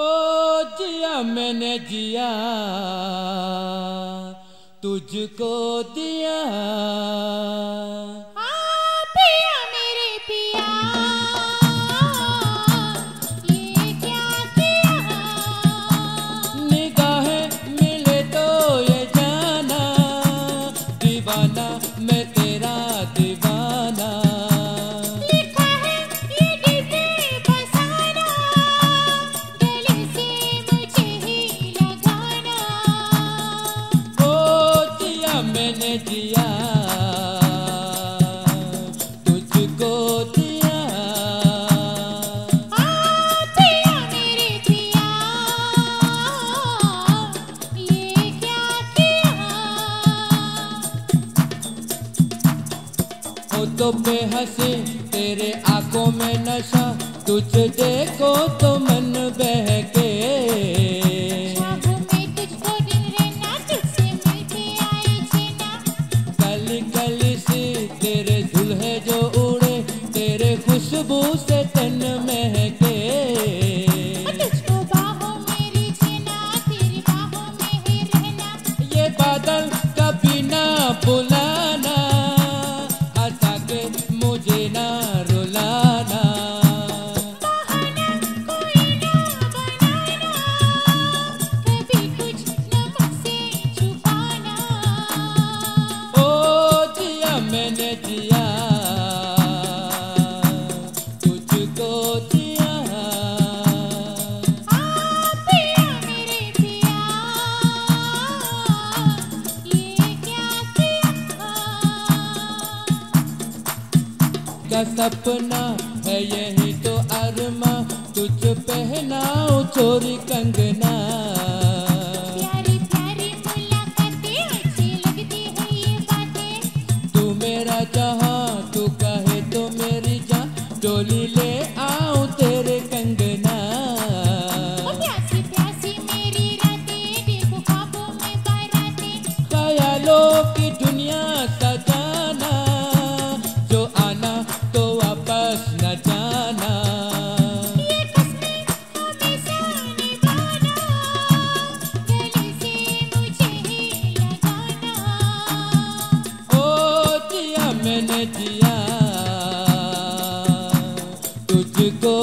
ओ जिया मैंने जिया तुझको दिया। मैंने जिया तुझको दिया। पिया मेरे पिया ये क्या किया? होठों पे हँसी तेरे आँखों में नशा तुझे देखो तो मन बहके। खुशबू से तन महके। तुझको बाहों में रिझना तेरी बाहों में रहना। ये बादल कभी ना बुलाना हंसा के मुझे ना रुलाना। बहाना कोई ना बनाना कभी कुछ छुपाना। ओ जिया मैंने जिया का सपना है यही तो अरमा तुझ पहनाओ चोरी कंगना। प्यारी प्यारी मुलाकातें अच्छी लगती है ये बातें। तू मेरा जहाँ मैंने जिया तुझको